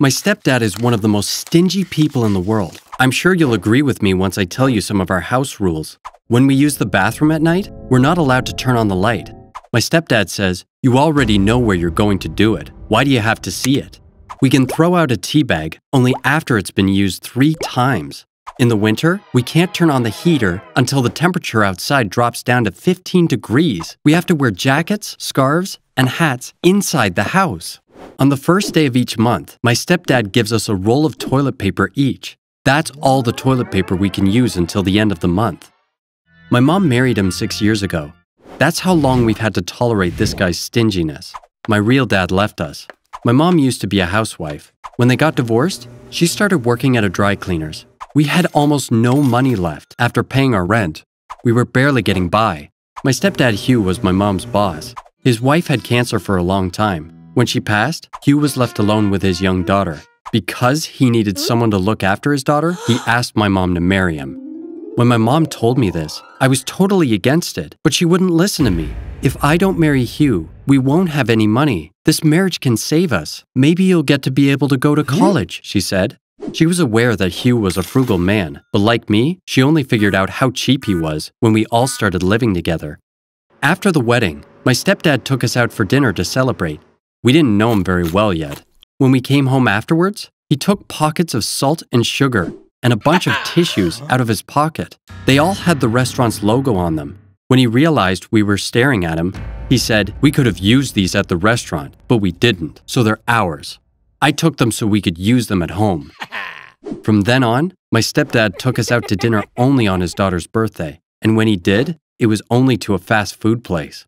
My stepdad is one of the most stingy people in the world. I'm sure you'll agree with me once I tell you some of our house rules. When we use the bathroom at night, we're not allowed to turn on the light. My stepdad says, You already know where you're going to do it. Why do you have to see it? We can throw out a tea bag only after it's been used three times. In the winter, we can't turn on the heater until the temperature outside drops down to 15 degrees. We have to wear jackets, scarves, and hats inside the house. On the first day of each month, my stepdad gives us a roll of toilet paper each. That's all the toilet paper we can use until the end of the month. My mom married him six years ago. That's how long we've had to tolerate this guy's stinginess. My real dad left us. My mom used to be a housewife. When they got divorced, she started working at a dry cleaner's. We had almost no money left after paying our rent. We were barely getting by. My stepdad Hugh was my mom's boss. His wife had cancer for a long time. When she passed, Hugh was left alone with his young daughter. Because he needed someone to look after his daughter, he asked my mom to marry him. When my mom told me this, I was totally against it, but she wouldn't listen to me. If I don't marry Hugh, we won't have any money. This marriage can save us. Maybe you'll get to be able to go to hmm? college, she said. She was aware that Hugh was a frugal man, but like me, she only figured out how cheap he was when we all started living together. After the wedding, my stepdad took us out for dinner to celebrate. We didn't know him very well yet. When we came home afterwards, he took pockets of salt and sugar and a bunch of tissues out of his pocket. They all had the restaurant's logo on them. When he realized we were staring at him, he said, We could have used these at the restaurant, but we didn't, so they're ours. I took them so we could use them at home. From then on, my stepdad took us out to dinner only on his daughter's birthday, and when he did, it was only to a fast food place.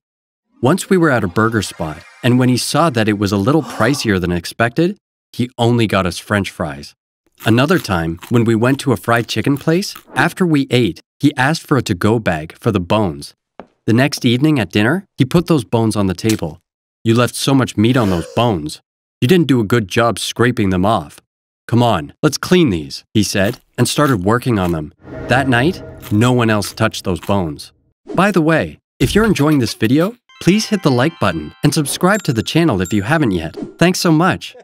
Once we were at a burger spot, and when he saw that it was a little pricier than expected, he only got us french fries. Another time, when we went to a fried chicken place, after we ate, he asked for a to go bag for the bones. The next evening at dinner, he put those bones on the table. You left so much meat on those bones. You didn't do a good job scraping them off. Come on, let's clean these, he said, and started working on them. That night, no one else touched those bones. By the way, if you're enjoying this video, please hit the like button and subscribe to the channel if you haven't yet. Thanks so much.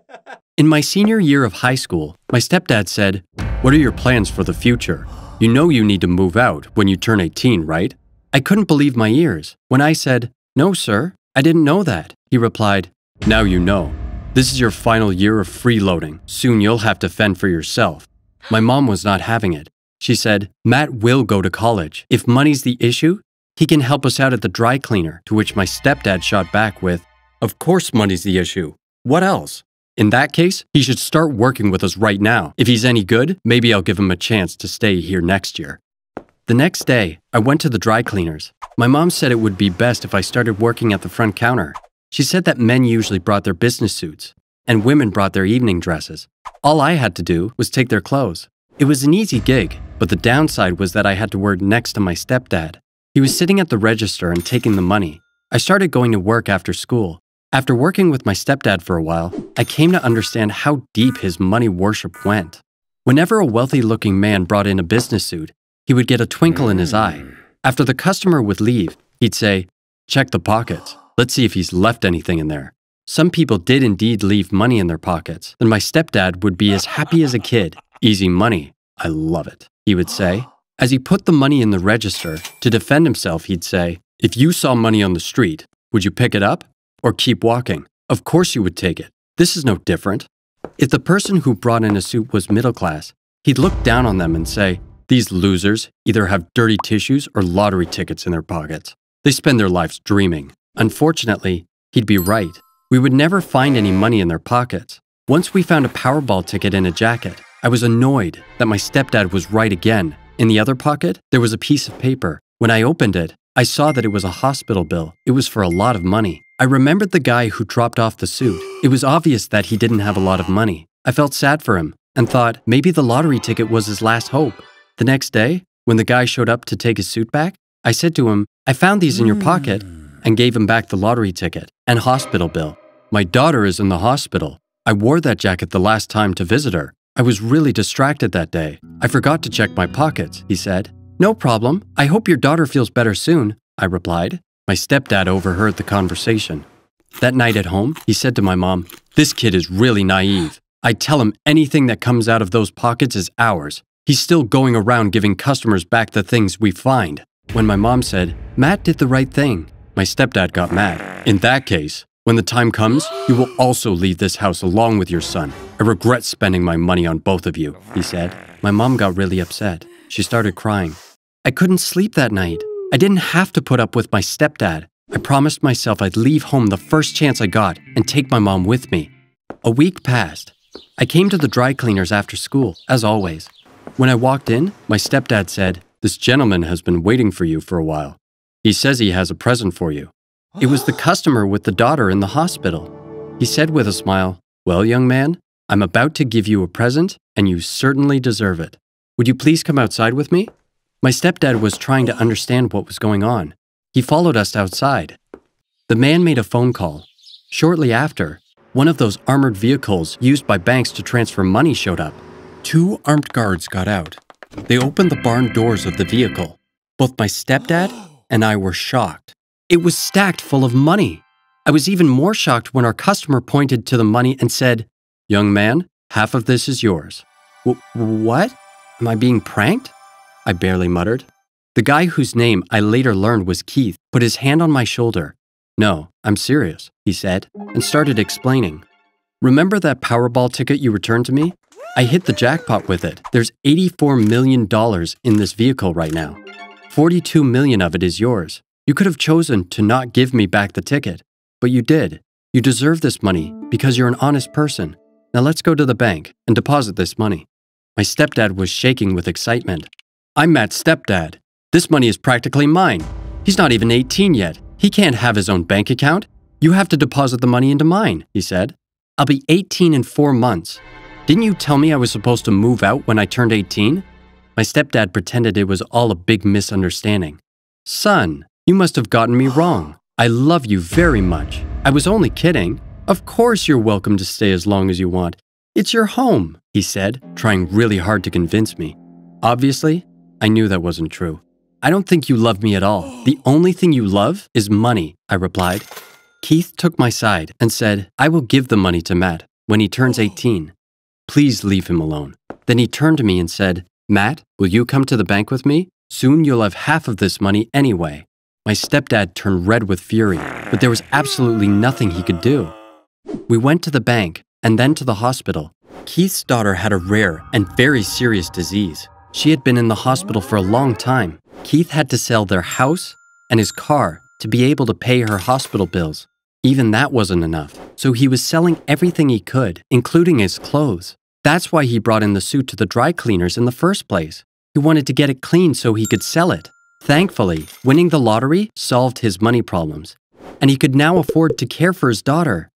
In my senior year of high school, my stepdad said, What are your plans for the future? You know you need to move out when you turn 18, right? I couldn't believe my ears. When I said, No, sir, I didn't know that, he replied, Now you know. This is your final year of freeloading. Soon you'll have to fend for yourself. My mom was not having it. She said, Matt will go to college. If money's the issue, he can help us out at the dry cleaner. To which my stepdad shot back with, Of course money's the issue. What else? In that case, he should start working with us right now. If he's any good, maybe I'll give him a chance to stay here next year. The next day, I went to the dry cleaners. My mom said it would be best if I started working at the front counter. She said that men usually brought their business suits, and women brought their evening dresses. All I had to do was take their clothes. It was an easy gig, but the downside was that I had to work next to my stepdad. He was sitting at the register and taking the money. I started going to work after school. After working with my stepdad for a while, I came to understand how deep his money worship went. Whenever a wealthy looking man brought in a business suit, he would get a twinkle in his eye. After the customer would leave, he'd say, Check the pockets. Let's see if he's left anything in there. Some people did indeed leave money in their pockets. and my stepdad would be as happy as a kid. Easy money. I love it, he would say. As he put the money in the register, to defend himself, he'd say, If you saw money on the street, would you pick it up? or keep walking. Of course you would take it. This is no different. If the person who brought in a suit was middle class, he'd look down on them and say, These losers either have dirty tissues or lottery tickets in their pockets. They spend their lives dreaming. Unfortunately, he'd be right. We would never find any money in their pockets. Once we found a Powerball ticket in a jacket, I was annoyed that my stepdad was right again. In the other pocket, there was a piece of paper. When I opened it, I saw that it was a hospital bill. It was for a lot of money. I remembered the guy who dropped off the suit. It was obvious that he didn't have a lot of money. I felt sad for him and thought maybe the lottery ticket was his last hope. The next day, when the guy showed up to take his suit back, I said to him, I found these in your pocket and gave him back the lottery ticket and hospital bill. My daughter is in the hospital. I wore that jacket the last time to visit her. I was really distracted that day. I forgot to check my pockets, he said. No problem. I hope your daughter feels better soon, I replied. My stepdad overheard the conversation. That night at home, he said to my mom, This kid is really naive. I tell him anything that comes out of those pockets is ours. He's still going around giving customers back the things we find. When my mom said, Matt did the right thing, my stepdad got mad. In that case, when the time comes, you will also leave this house along with your son. I regret spending my money on both of you, he said. My mom got really upset. She started crying. I couldn't sleep that night. I didn't have to put up with my stepdad. I promised myself I'd leave home the first chance I got and take my mom with me. A week passed. I came to the dry cleaners after school, as always. When I walked in, my stepdad said, This gentleman has been waiting for you for a while. He says he has a present for you. It was the customer with the daughter in the hospital. He said with a smile, Well, young man, I'm about to give you a present, and you certainly deserve it. Would you please come outside with me? My stepdad was trying to understand what was going on. He followed us outside. The man made a phone call. Shortly after, one of those armored vehicles used by banks to transfer money showed up. Two armed guards got out. They opened the barn doors of the vehicle. Both my stepdad and I were shocked. It was stacked full of money. I was even more shocked when our customer pointed to the money and said, Young man, half of this is yours. W what? Am I being pranked? I barely muttered. The guy whose name I later learned was Keith put his hand on my shoulder. No, I'm serious, he said, and started explaining. Remember that Powerball ticket you returned to me? I hit the jackpot with it. There's $84 million in this vehicle right now. 42 million of it is yours. You could have chosen to not give me back the ticket, but you did. You deserve this money because you're an honest person. Now let's go to the bank and deposit this money. My stepdad was shaking with excitement. I'm Matt's stepdad. This money is practically mine. He's not even 18 yet. He can't have his own bank account. You have to deposit the money into mine, he said. I'll be 18 in four months. Didn't you tell me I was supposed to move out when I turned 18? My stepdad pretended it was all a big misunderstanding. Son, you must have gotten me wrong. I love you very much. I was only kidding. Of course you're welcome to stay as long as you want. It's your home, he said, trying really hard to convince me. Obviously, I knew that wasn't true. I don't think you love me at all. The only thing you love is money, I replied. Keith took my side and said, I will give the money to Matt when he turns 18. Please leave him alone. Then he turned to me and said, Matt, will you come to the bank with me? Soon you'll have half of this money anyway. My stepdad turned red with fury, but there was absolutely nothing he could do. We went to the bank and then to the hospital. Keith's daughter had a rare and very serious disease. She had been in the hospital for a long time. Keith had to sell their house and his car to be able to pay her hospital bills. Even that wasn't enough, so he was selling everything he could, including his clothes. That's why he brought in the suit to the dry cleaners in the first place. He wanted to get it clean so he could sell it. Thankfully, winning the lottery solved his money problems, and he could now afford to care for his daughter.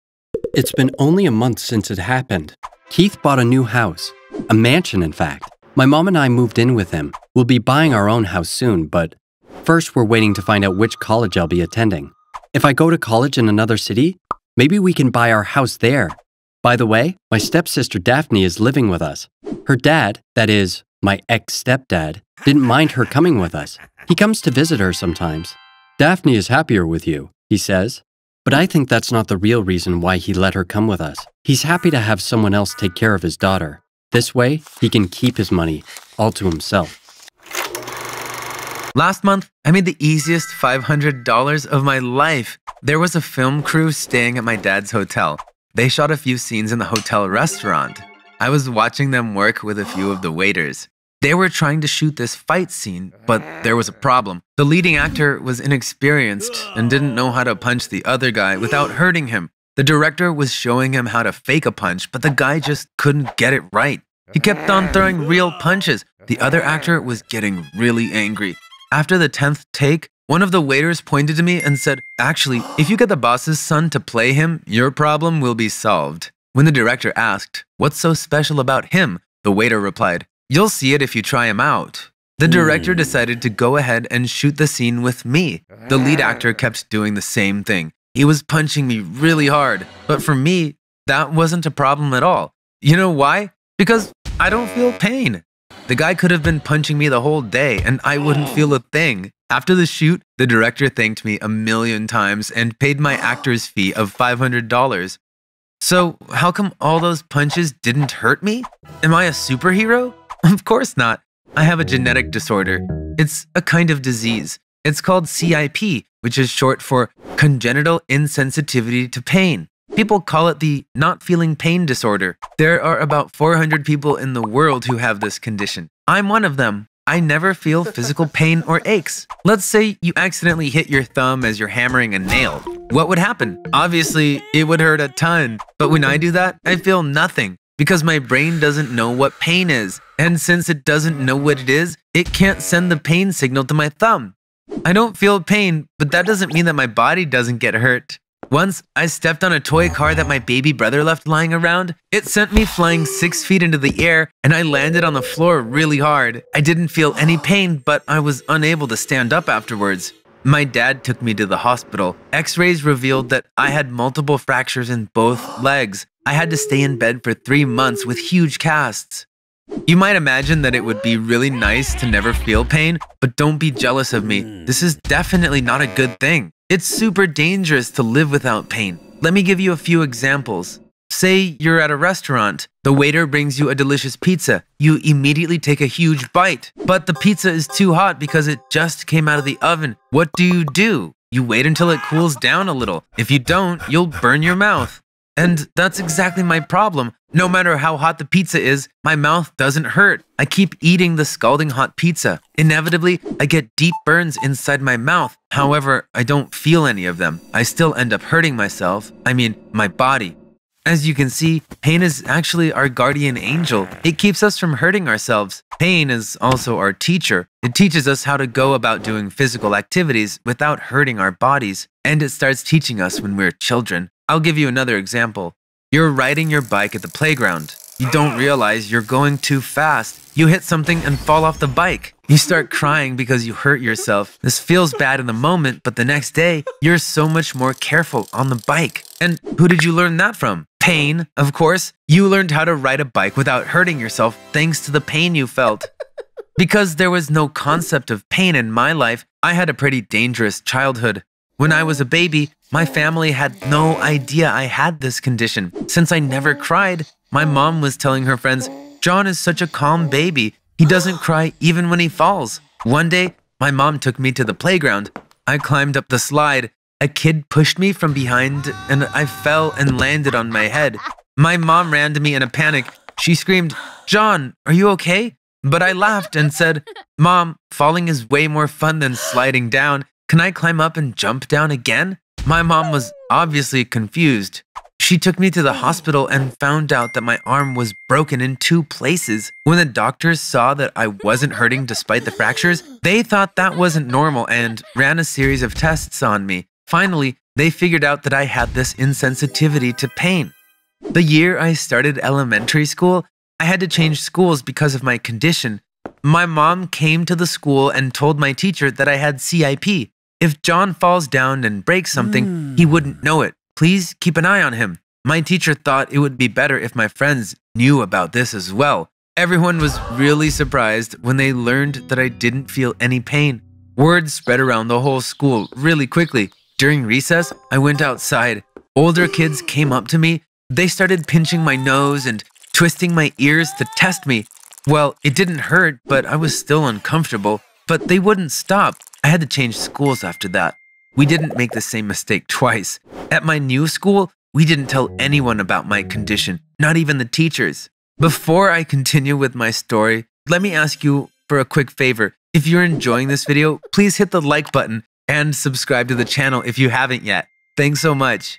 It's been only a month since it happened. Keith bought a new house, a mansion, in fact. My mom and I moved in with him. We'll be buying our own house soon, but first we're waiting to find out which college I'll be attending. If I go to college in another city, maybe we can buy our house there. By the way, my stepsister Daphne is living with us. Her dad, that is, my ex stepdad, didn't mind her coming with us. He comes to visit her sometimes. Daphne is happier with you, he says. But I think that's not the real reason why he let her come with us. He's happy to have someone else take care of his daughter. This way, he can keep his money all to himself. Last month, I made the easiest $500 of my life. There was a film crew staying at my dad's hotel. They shot a few scenes in the hotel restaurant. I was watching them work with a few of the waiters. They were trying to shoot this fight scene, but there was a problem. The leading actor was inexperienced and didn't know how to punch the other guy without hurting him. The director was showing him how to fake a punch, but the guy just couldn't get it right. He kept on throwing real punches. The other actor was getting really angry. After the 10th take, one of the waiters pointed to me and said, Actually, if you get the boss's son to play him, your problem will be solved. When the director asked, What's so special about him? the waiter replied, You'll see it if you try him out. The director decided to go ahead and shoot the scene with me. The lead ah. actor kept doing the same thing. He was punching me really hard, but for me, that wasn't a problem at all. You know why? Because I don't feel pain. The guy could have been punching me the whole day and I wouldn't feel a thing. After the shoot, the director thanked me a million times and paid my actor's fee of $500. So, how come all those punches didn't hurt me? Am I a superhero? Of course not. I have a genetic disorder. It's a kind of disease. It's called CIP, which is short for congenital insensitivity to pain. People call it the not feeling pain disorder. There are about 400 people in the world who have this condition. I'm one of them. I never feel physical pain or aches. Let's say you accidentally hit your thumb as you're hammering a nail. What would happen? Obviously, it would hurt a ton. But when I do that, I feel nothing because my brain doesn't know what pain is. And since it doesn't know what it is, it can't send the pain signal to my thumb. I don't feel pain, but that doesn't mean that my body doesn't get hurt. Once, I stepped on a toy car that my baby brother left lying around. It sent me flying six feet into the air, and I landed on the floor really hard. I didn't feel any pain, but I was unable to stand up afterwards. My dad took me to the hospital. X rays revealed that I had multiple fractures in both legs. I had to stay in bed for three months with huge casts. You might imagine that it would be really nice to never feel pain, but don't be jealous of me. This is definitely not a good thing. It's super dangerous to live without pain. Let me give you a few examples. Say you're at a restaurant. The waiter brings you a delicious pizza. You immediately take a huge bite, but the pizza is too hot because it just came out of the oven. What do you do? You wait until it cools down a little. If you don't, you'll burn your mouth. And that's exactly my problem. No matter how hot the pizza is, my mouth doesn't hurt. I keep eating the scalding hot pizza. Inevitably, I get deep burns inside my mouth. However, I don't feel any of them. I still end up hurting myself. I mean, my body. As you can see, pain is actually our guardian angel. It keeps us from hurting ourselves. Pain is also our teacher. It teaches us how to go about doing physical activities without hurting our bodies. And it starts teaching us when we're children. I'll give you another example. You're riding your bike at the playground. You don't realize you're going too fast. You hit something and fall off the bike. You start crying because you hurt yourself. This feels bad in the moment, but the next day, you're so much more careful on the bike. And who did you learn that from? Pain, of course. You learned how to ride a bike without hurting yourself thanks to the pain you felt. Because there was no concept of pain in my life, I had a pretty dangerous childhood. When I was a baby, my family had no idea I had this condition. Since I never cried, my mom was telling her friends, John is such a calm baby. He doesn't cry even when he falls. One day, my mom took me to the playground. I climbed up the slide. A kid pushed me from behind and I fell and landed on my head. My mom ran to me in a panic. She screamed, John, are you okay? But I laughed and said, Mom, falling is way more fun than sliding down. Can I climb up and jump down again? My mom was obviously confused. She took me to the hospital and found out that my arm was broken in two places. When the doctors saw that I wasn't hurting despite the fractures, they thought that wasn't normal and ran a series of tests on me. Finally, they figured out that I had this insensitivity to pain. The year I started elementary school, I had to change schools because of my condition. My mom came to the school and told my teacher that I had CIP, if John falls down and breaks something, mm. he wouldn't know it. Please keep an eye on him. My teacher thought it would be better if my friends knew about this as well. Everyone was really surprised when they learned that I didn't feel any pain. Word spread around the whole school really quickly. During recess, I went outside. Older kids came up to me. They started pinching my nose and twisting my ears to test me. Well, it didn't hurt, but I was still uncomfortable. But they wouldn't stop. I had to change schools after that. We didn't make the same mistake twice. At my new school, we didn't tell anyone about my condition, not even the teachers. Before I continue with my story, let me ask you for a quick favor. If you're enjoying this video, please hit the like button and subscribe to the channel if you haven't yet. Thanks so much.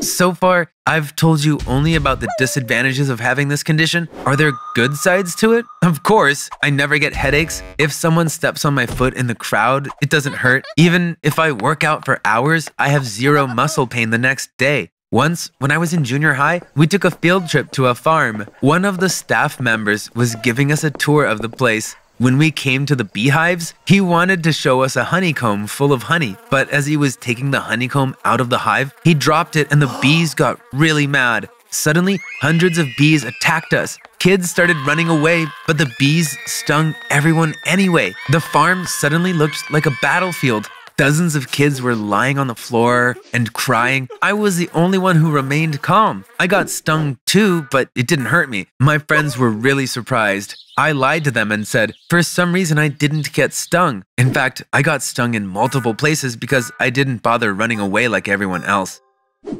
So far, I've told you only about the disadvantages of having this condition. Are there good sides to it? Of course, I never get headaches. If someone steps on my foot in the crowd, it doesn't hurt. Even if I work out for hours, I have zero muscle pain the next day. Once, when I was in junior high, we took a field trip to a farm. One of the staff members was giving us a tour of the place. When we came to the beehives, he wanted to show us a honeycomb full of honey, but as he was taking the honeycomb out of the hive, he dropped it and the bees got really mad. Suddenly, hundreds of bees attacked us. Kids started running away, but the bees stung everyone anyway. The farm suddenly looked like a battlefield. Dozens of kids were lying on the floor and crying. I was the only one who remained calm. I got stung too, but it didn't hurt me. My friends were really surprised. I lied to them and said, for some reason, I didn't get stung. In fact, I got stung in multiple places because I didn't bother running away like everyone else.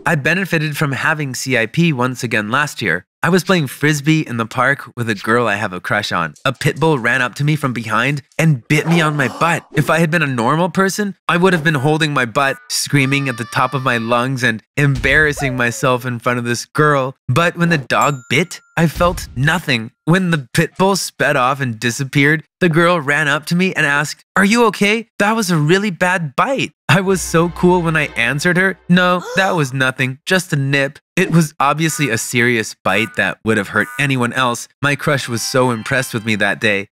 I benefited from having CIP once again last year. I was playing frisbee in the park with a girl I have a crush on. A pit bull ran up to me from behind and bit me on my butt. If I had been a normal person, I would have been holding my butt, screaming at the top of my lungs and embarrassing myself in front of this girl. But when the dog bit, I felt nothing. When the pit bull sped off and disappeared, the girl ran up to me and asked, Are you okay? That was a really bad bite. I was so cool when I answered her, No, that was nothing, just a nip. It was obviously a serious bite that would have hurt anyone else. My crush was so impressed with me that day.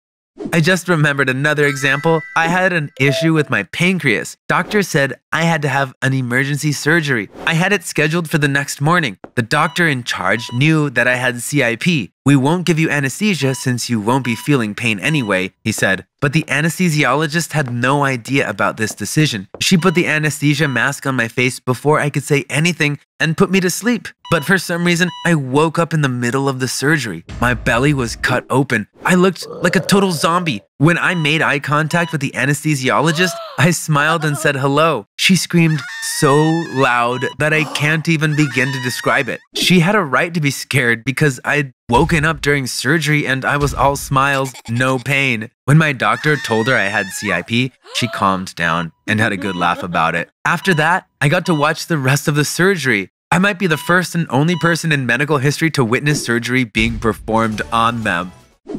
I just remembered another example. I had an issue with my pancreas. Doctor said I had to have an emergency surgery. I had it scheduled for the next morning. The doctor in charge knew that I had CIP. We won't give you anesthesia since you won't be feeling pain anyway, he said. But the anesthesiologist had no idea about this decision. She put the anesthesia mask on my face before I could say anything and put me to sleep. But for some reason, I woke up in the middle of the surgery. My belly was cut open. I looked like a total zombie. When I made eye contact with the anesthesiologist, I smiled and said hello. She screamed so loud that I can't even begin to describe it. She had a right to be scared because I'd woken up during surgery and I was all smiles, no pain. When my doctor told her I had CIP, she calmed down and had a good laugh about it. After that, I got to watch the rest of the surgery. I might be the first and only person in medical history to witness surgery being performed on them.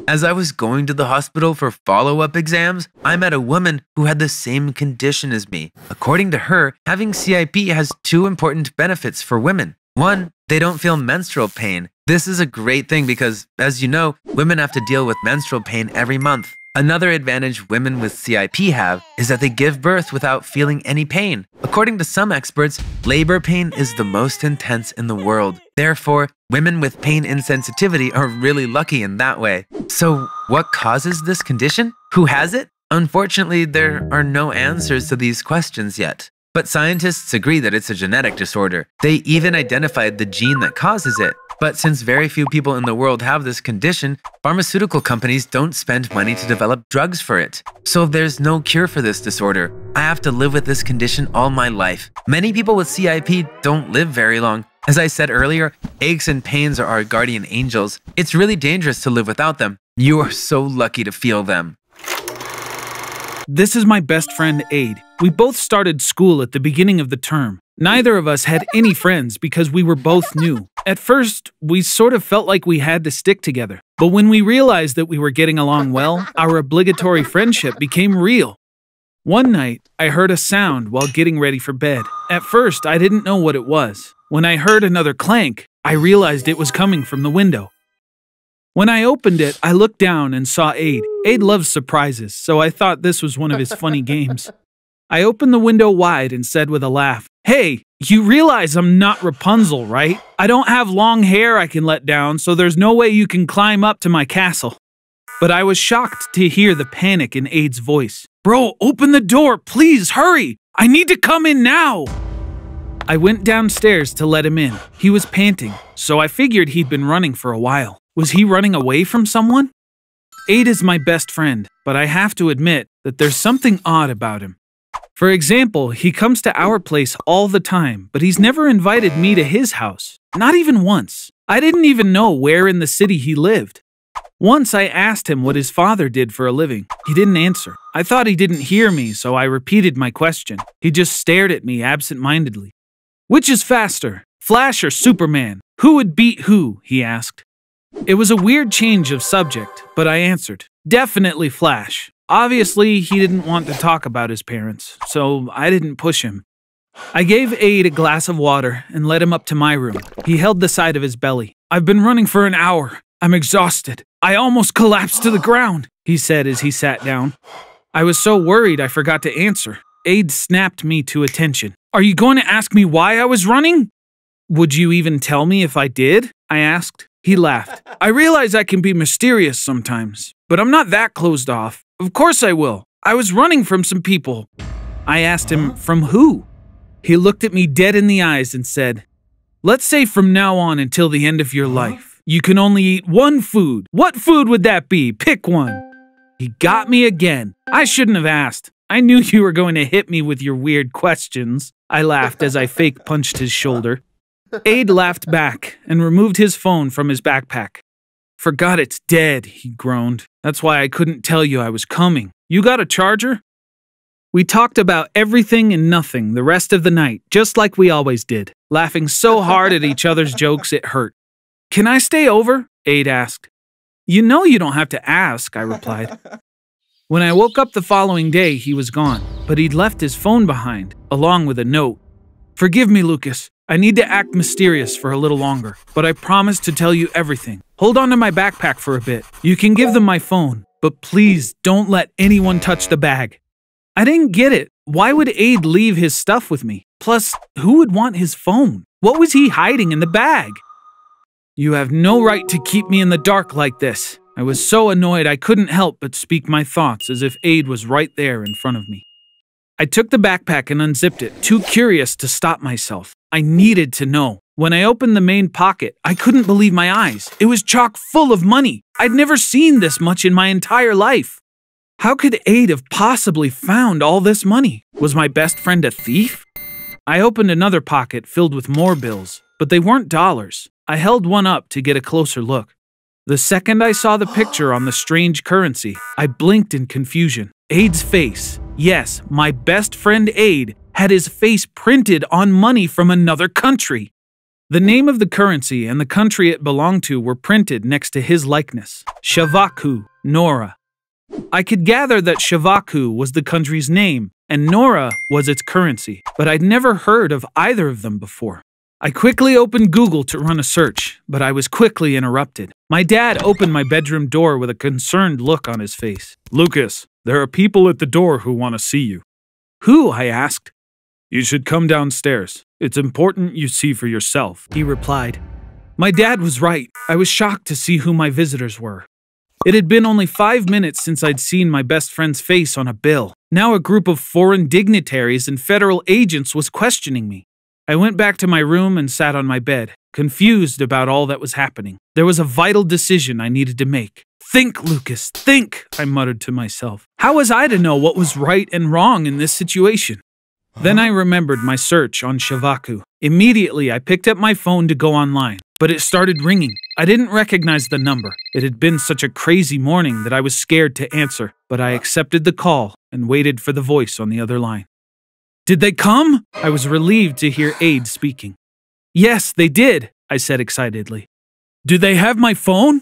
As I was going to the hospital for follow up exams, I met a woman who had the same condition as me. According to her, having CIP has two important benefits for women. One, they don't feel menstrual pain. This is a great thing because, as you know, women have to deal with menstrual pain every month. Another advantage women with CIP have is that they give birth without feeling any pain. According to some experts, labor pain is the most intense in the world. Therefore, women with pain insensitivity are really lucky in that way. So, what causes this condition? Who has it? Unfortunately, there are no answers to these questions yet. But scientists agree that it's a genetic disorder. They even identified the gene that causes it. But since very few people in the world have this condition, pharmaceutical companies don't spend money to develop drugs for it. So there's no cure for this disorder. I have to live with this condition all my life. Many people with CIP don't live very long. As I said earlier, aches and pains are our guardian angels. It's really dangerous to live without them. You are so lucky to feel them. This is my best friend, Aid. We both started school at the beginning of the term. Neither of us had any friends because we were both new. At first, we sort of felt like we had to stick together. But when we realized that we were getting along well, our obligatory friendship became real. One night, I heard a sound while getting ready for bed. At first, I didn't know what it was. When I heard another clank, I realized it was coming from the window. When I opened it, I looked down and saw Aid. Aid loves surprises, so I thought this was one of his funny games. I opened the window wide and said with a laugh, Hey, you realize I'm not Rapunzel, right? I don't have long hair I can let down, so there's no way you can climb up to my castle. But I was shocked to hear the panic in Aid's voice. Bro, open the door, please, hurry! I need to come in now! I went downstairs to let him in. He was panting, so I figured he'd been running for a while. Was he running away from someone? Aid is my best friend, but I have to admit that there's something odd about him. For example, he comes to our place all the time, but he's never invited me to his house. Not even once. I didn't even know where in the city he lived. Once I asked him what his father did for a living. He didn't answer. I thought he didn't hear me, so I repeated my question. He just stared at me absent-mindedly. Which is faster, Flash or Superman? Who would beat who? he asked. It was a weird change of subject, but I answered. Definitely Flash. Obviously, he didn't want to talk about his parents, so I didn't push him. I gave Aid a glass of water and led him up to my room. He held the side of his belly. I've been running for an hour. I'm exhausted. I almost collapsed to the ground, he said as he sat down. I was so worried I forgot to answer. Aid snapped me to attention. Are you going to ask me why I was running? Would you even tell me if I did? I asked. He laughed. I realize I can be mysterious sometimes, but I'm not that closed off. Of course I will. I was running from some people. I asked him, From who? He looked at me dead in the eyes and said, Let's say from now on until the end of your life, you can only eat one food. What food would that be? Pick one. He got me again. I shouldn't have asked. I knew you were going to hit me with your weird questions. I laughed as I fake punched his shoulder. Aid laughed back and removed his phone from his backpack. Forgot it's dead, he groaned. That's why I couldn't tell you I was coming. You got a charger? We talked about everything and nothing the rest of the night, just like we always did, laughing so hard at each other's jokes it hurt. Can I stay over? Aid asked. You know you don't have to ask, I replied. When I woke up the following day, he was gone, but he'd left his phone behind, along with a note. Forgive me, Lucas. I need to act mysterious for a little longer, but I promise to tell you everything. Hold on to my backpack for a bit. You can give them my phone, but please don't let anyone touch the bag. I didn't get it. Why would Aid leave his stuff with me? Plus, who would want his phone? What was he hiding in the bag? You have no right to keep me in the dark like this. I was so annoyed I couldn't help but speak my thoughts as if Aid was right there in front of me. I took the backpack and unzipped it, too curious to stop myself. I needed to know. When I opened the main pocket, I couldn't believe my eyes. It was chock full of money. I'd never seen this much in my entire life. How could Aid have possibly found all this money? Was my best friend a thief? I opened another pocket filled with more bills, but they weren't dollars. I held one up to get a closer look. The second I saw the picture on the strange currency, I blinked in confusion. Aid's face, yes, my best friend Aid, had his face printed on money from another country. The name of the currency and the country it belonged to were printed next to his likeness Shavaku, Nora. I could gather that Shavaku was the country's name and Nora was its currency, but I'd never heard of either of them before. I quickly opened Google to run a search, but I was quickly interrupted. My dad opened my bedroom door with a concerned look on his face. Lucas, there are people at the door who want to see you. Who? I asked. You should come downstairs. It's important you see for yourself, he replied. My dad was right. I was shocked to see who my visitors were. It had been only five minutes since I'd seen my best friend's face on a bill. Now a group of foreign dignitaries and federal agents was questioning me. I went back to my room and sat on my bed, confused about all that was happening. There was a vital decision I needed to make. Think, Lucas, think, I muttered to myself. How was I to know what was right and wrong in this situation? Then I remembered my search on Shavaku. Immediately, I picked up my phone to go online, but it started ringing. I didn't recognize the number. It had been such a crazy morning that I was scared to answer, but I accepted the call and waited for the voice on the other line. Did they come? I was relieved to hear Aid speaking. Yes, they did, I said excitedly. Do they have my phone?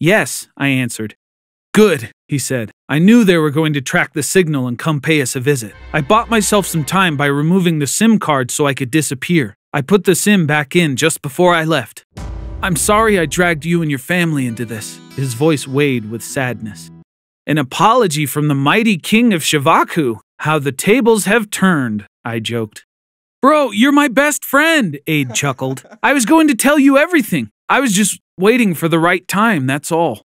Yes, I answered. Good, he said. I knew they were going to track the signal and come pay us a visit. I bought myself some time by removing the SIM card so I could disappear. I put the SIM back in just before I left. I'm sorry I dragged you and your family into this. His voice weighed with sadness. An apology from the mighty king of Shavaku. How the tables have turned, I joked. Bro, you're my best friend, Aid chuckled. I was going to tell you everything. I was just waiting for the right time, that's all.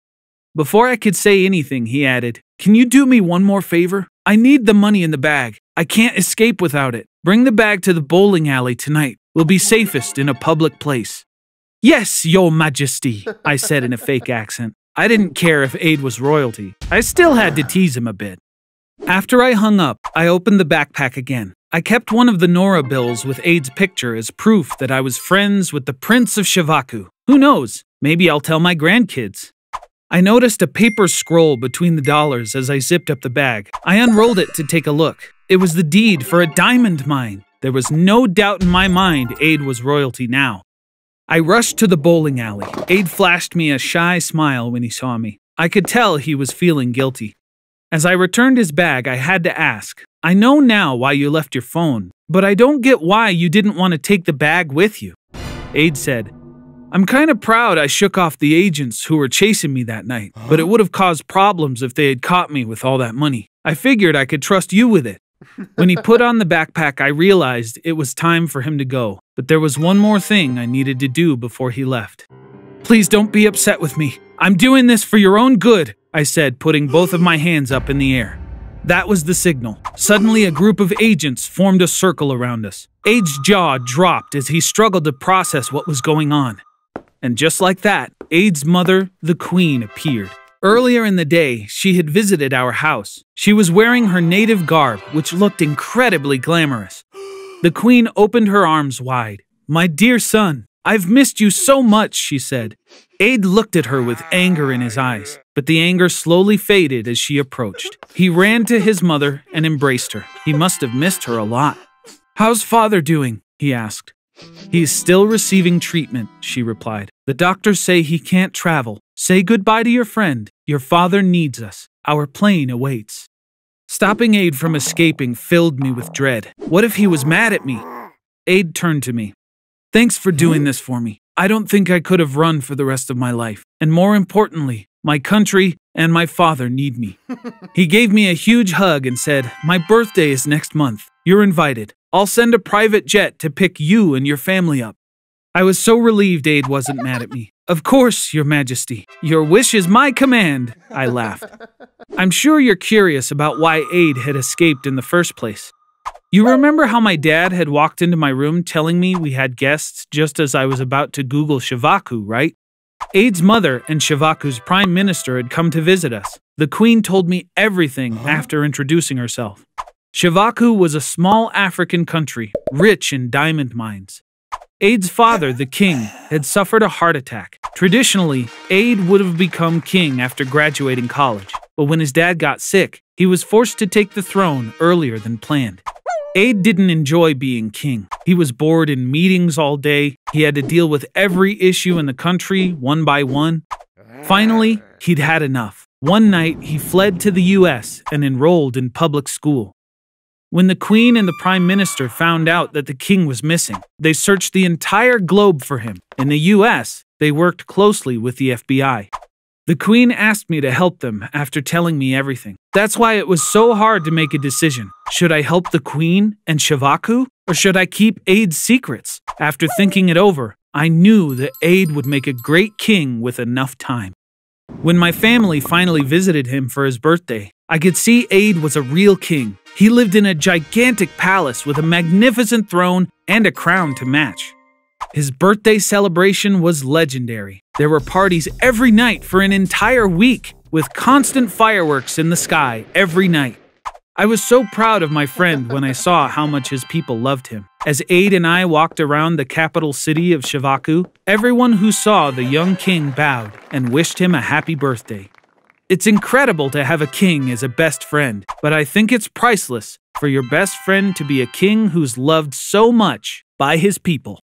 Before I could say anything, he added, Can you do me one more favor? I need the money in the bag. I can't escape without it. Bring the bag to the bowling alley tonight. We'll be safest in a public place. Yes, Your Majesty, I said in a fake accent. I didn't care if Aid was royalty. I still had to tease him a bit. After I hung up, I opened the backpack again. I kept one of the Nora bills with Aid's picture as proof that I was friends with the Prince of Shavaku. Who knows? Maybe I'll tell my grandkids. I noticed a paper scroll between the dollars as I zipped up the bag. I unrolled it to take a look. It was the deed for a diamond mine. There was no doubt in my mind Aid was royalty now. I rushed to the bowling alley. Aid flashed me a shy smile when he saw me. I could tell he was feeling guilty. As I returned his bag, I had to ask, I know now why you left your phone, but I don't get why you didn't want to take the bag with you. Aid said, I'm kind of proud I shook off the agents who were chasing me that night, but it would have caused problems if they had caught me with all that money. I figured I could trust you with it. When he put on the backpack, I realized it was time for him to go, but there was one more thing I needed to do before he left. Please don't be upset with me. I'm doing this for your own good, I said, putting both of my hands up in the air. That was the signal. Suddenly, a group of agents formed a circle around us. Aid's jaw dropped as he struggled to process what was going on. And just like that, Aid's mother, the Queen, appeared. Earlier in the day, she had visited our house. She was wearing her native garb, which looked incredibly glamorous. The Queen opened her arms wide. My dear son, I've missed you so much, she said. Aid looked at her with anger in his eyes, but the anger slowly faded as she approached. He ran to his mother and embraced her. He must have missed her a lot. How's father doing? he asked. He is still receiving treatment, she replied. The doctors say he can't travel. Say goodbye to your friend. Your father needs us. Our plane awaits. Stopping Aid from escaping filled me with dread. What if he was mad at me? Aid turned to me. Thanks for doing this for me. I don't think I could have run for the rest of my life. And more importantly, my country and my father need me. he gave me a huge hug and said, My birthday is next month. You're invited. I'll send a private jet to pick you and your family up. I was so relieved Aid wasn't mad at me. Of course, Your Majesty. Your wish is my command, I laughed. I'm sure you're curious about why Aid had escaped in the first place. You remember how my dad had walked into my room telling me we had guests just as I was about to Google Shivaku, right? Aid's mother and Shivaku's prime minister had come to visit us. The queen told me everything after introducing herself. Shivaku was a small African country, rich in diamond mines. Aid's father, the king, had suffered a heart attack. Traditionally, Aid would have become king after graduating college, but when his dad got sick, he was forced to take the throne earlier than planned. Aid didn't enjoy being king. He was bored in meetings all day. He had to deal with every issue in the country, one by one. Finally, he'd had enough. One night, he fled to the US and enrolled in public school. When the Queen and the Prime Minister found out that the King was missing, they searched the entire globe for him. In the US, they worked closely with the FBI. The Queen asked me to help them after telling me everything. That's why it was so hard to make a decision. Should I help the Queen and Shivaku, or should I keep Aid's secrets? After thinking it over, I knew that Aid would make a great king with enough time. When my family finally visited him for his birthday, I could see Aid was a real king. He lived in a gigantic palace with a magnificent throne and a crown to match. His birthday celebration was legendary. There were parties every night for an entire week, with constant fireworks in the sky every night. I was so proud of my friend when I saw how much his people loved him. As Aid and I walked around the capital city of Shivaku, everyone who saw the young king bowed and wished him a happy birthday. It's incredible to have a king as a best friend, but I think it's priceless for your best friend to be a king who's loved so much by his people.